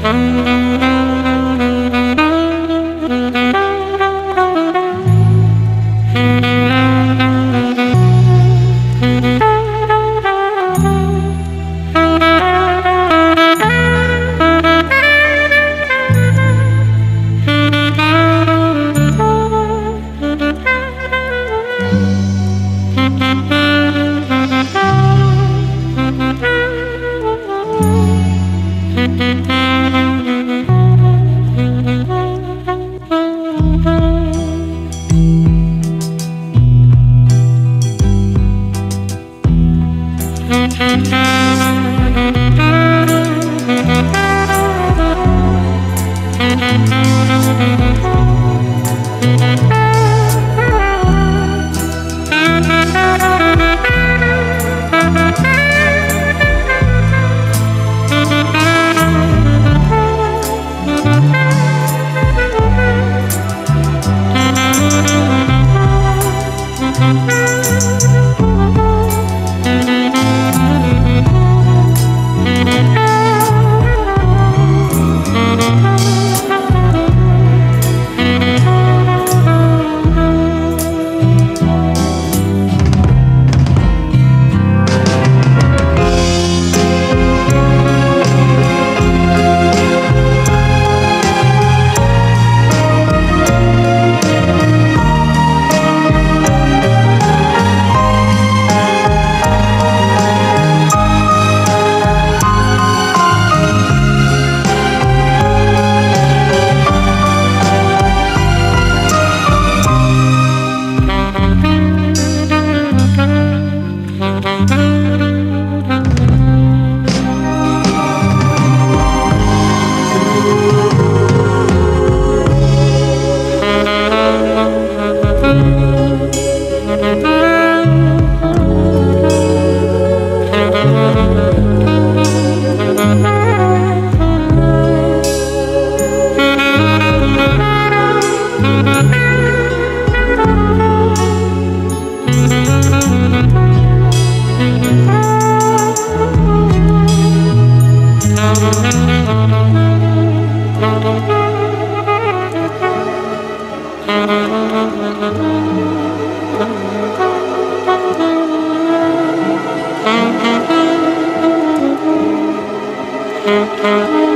Mm-hmm. Mm-hmm.